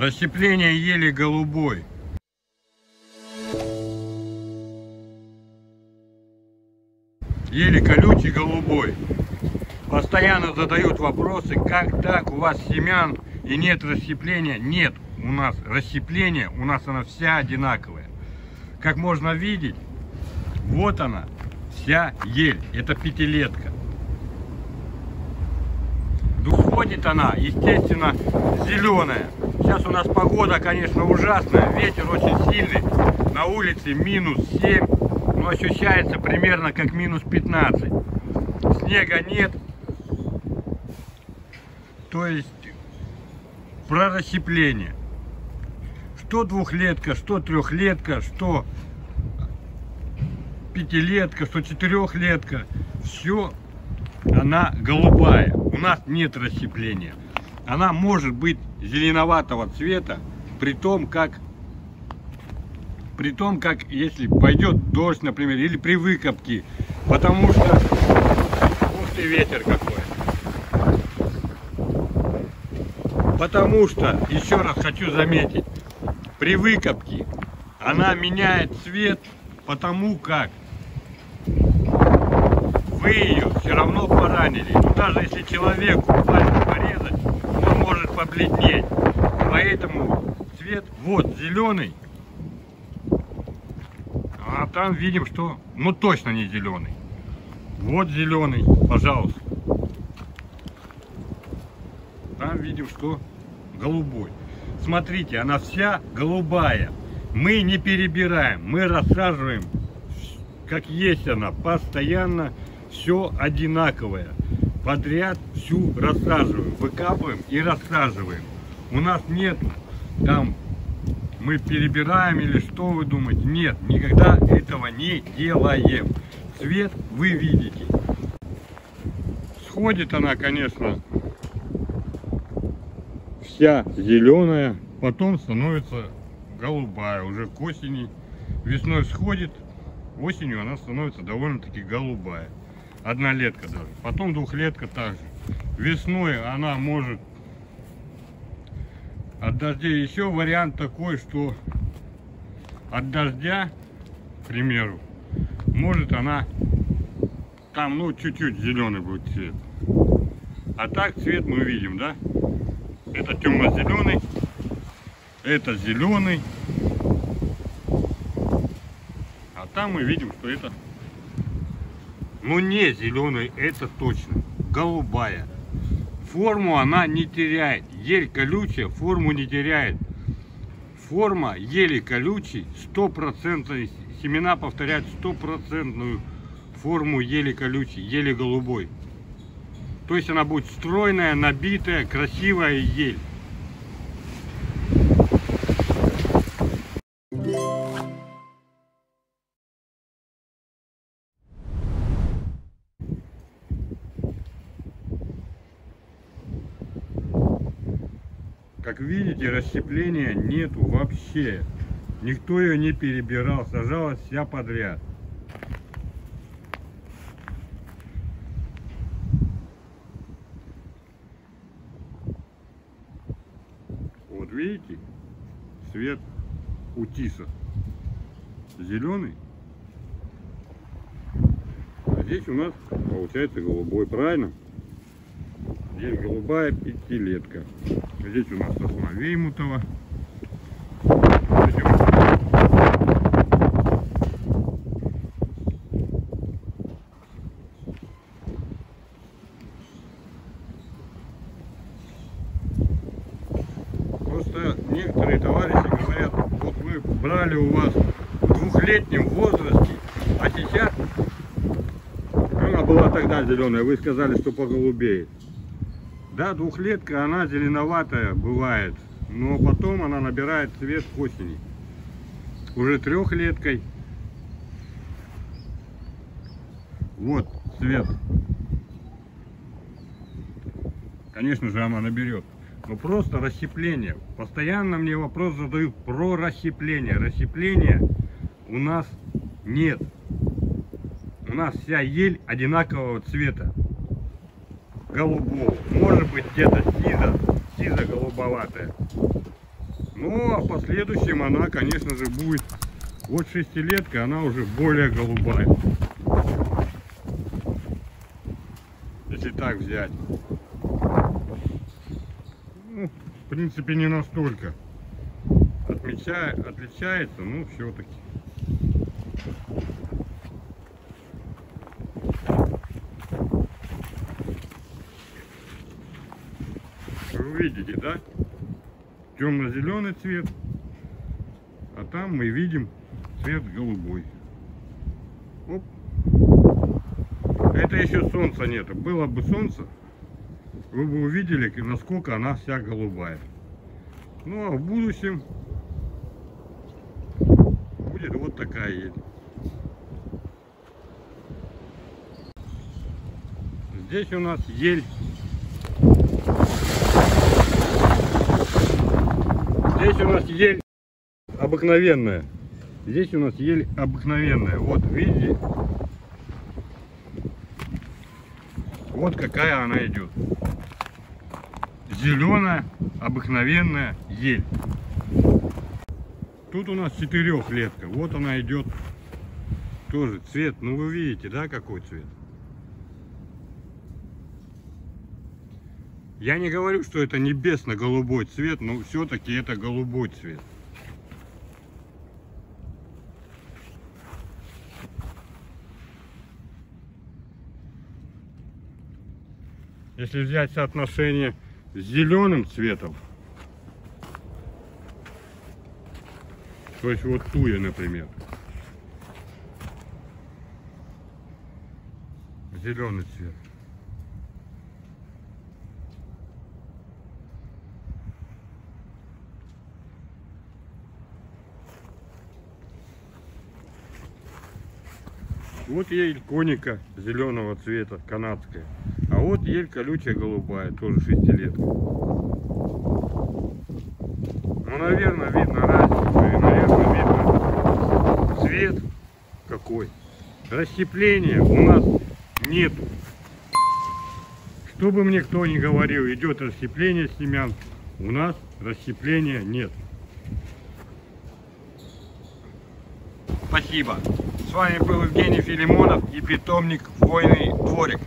Расщепление ели голубой. Ели колючий голубой. Постоянно задают вопросы, как так у вас семян и нет расщепления. Нет, у нас расщепление, у нас она вся одинаковая. Как можно видеть, вот она, вся ель. Это пятилетка. Сходит она, естественно, зеленая. Сейчас у нас погода, конечно, ужасная. Ветер очень сильный. На улице минус 7. Но ощущается примерно как минус 15. Снега нет. То есть про расщепление. Что двухлетка, что трехлетка, что пятилетка, что четырехлетка. Все она голубая. У нас нет расщепления. Она может быть зеленоватого цвета, при том, как при том, как если пойдет дождь, например, или при выкопке, потому что ух ты, ветер какой. Потому что, еще раз хочу заметить, при выкопке она меняет цвет, потому как вы ее все равно поранили. Но даже если человеку побледнеть. Поэтому цвет вот зеленый, а там видим, что ну точно не зеленый. Вот зеленый, пожалуйста. Там видим, что голубой. Смотрите, она вся голубая. Мы не перебираем, мы рассаживаем, как есть она, постоянно все одинаковое. Подряд всю рассаживаем, выкапываем и рассаживаем. У нас нет там, мы перебираем или что вы думаете? Нет, никогда этого не делаем. Цвет вы видите. Сходит она, конечно, вся зеленая, потом становится голубая, уже к осени. Весной сходит, осенью она становится довольно-таки голубая однолетка даже. Потом двухлетка также. Весной она может от дождей. Еще вариант такой, что от дождя, к примеру, может она там, ну, чуть-чуть зеленый будет цвет. А так цвет мы видим, да? Это темно-зеленый, это зеленый. А там мы видим, что это но не зеленый, это точно. Голубая. Форму она не теряет. Ель колючая, форму не теряет. Форма ели колючей, стопроцентной, семена повторяют стопроцентную форму ели колючей, ели голубой. То есть она будет стройная, набитая, красивая ель. Как видите, расщепления нету вообще. Никто ее не перебирал, сажалась вся подряд. Вот видите, цвет тиса зеленый. А здесь у нас получается голубой, правильно? Здесь голубая пятилетка. Здесь у нас сосна Веймутова. Просто некоторые товарищи говорят, вот мы брали у вас в двухлетнем возрасте, а сейчас она была тогда зеленая, вы сказали, что поголубеет. Да, двухлетка, она зеленоватая бывает, но потом она набирает цвет к осени. Уже трехлеткой. Вот цвет. Конечно же она наберет. Но просто расщепление. Постоянно мне вопрос задают про расщепление. Расщепления у нас нет. У нас вся ель одинакового цвета голубого. Может быть где-то сиза, сиза голубоватая. Ну, а в последующем она, конечно же, будет... Вот шестилетка, она уже более голубая. Если так взять. Ну, в принципе, не настолько. Отмечает, отличается, но все-таки. Видите, да? Темно-зеленый цвет. А там мы видим цвет голубой. Оп. Это еще солнца нету. Было бы солнце, вы бы увидели, насколько она вся голубая. Ну а в будущем будет вот такая ель. Здесь у нас ель. Здесь у нас ель обыкновенная. Здесь у нас ель обыкновенная. Вот, видите? Вот какая она идет. Зеленая, обыкновенная ель. Тут у нас четырехлетка. Вот она идет. Тоже цвет. Ну вы видите, да, какой цвет? Я не говорю, что это небесно-голубой цвет, но все-таки это голубой цвет. Если взять соотношение с зеленым цветом, то есть вот туя, например, зеленый цвет. Вот ель коника зеленого цвета, канадская. А вот ель колючая голубая, тоже шестилетка. Ну, наверное, видно разницу. И, наверное, видно цвет какой. Расщепления у нас нету. Что бы мне кто ни говорил, идет расщепление семян, у нас расщепления нет. Спасибо. С вами был Евгений Филимонов и питомник Войный дворик.